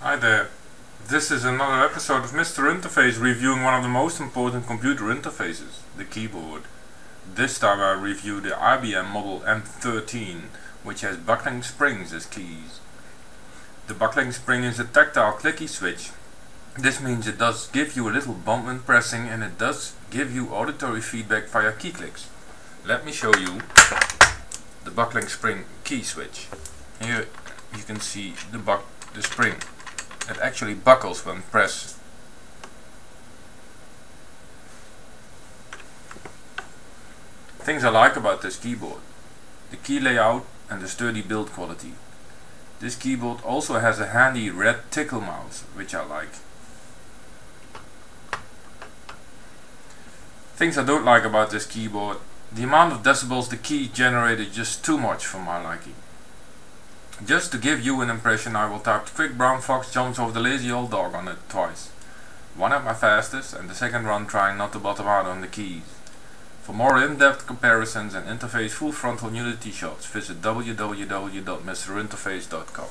Hi there. This is another episode of Mr. Interface reviewing one of the most important computer interfaces, the keyboard. This time I review the IBM Model M13, which has buckling springs as keys. The buckling spring is a tactile clicky switch. This means it does give you a little bump when pressing and it does give you auditory feedback via key clicks. Let me show you the buckling spring key switch. Here you can see the buck the spring. It actually buckles when pressed. Things I like about this keyboard. The key layout and the sturdy build quality. This keyboard also has a handy red tickle mouse, which I like. Things I don't like about this keyboard. The amount of decibels the key generated just too much for my liking. Just to give you an impression I will type quick brown fox jumps over the lazy old dog on it twice. One at my fastest and the second run trying not to bottom out on the keys. For more in-depth comparisons and interface full frontal nudity shots visit www.mrinterface.com.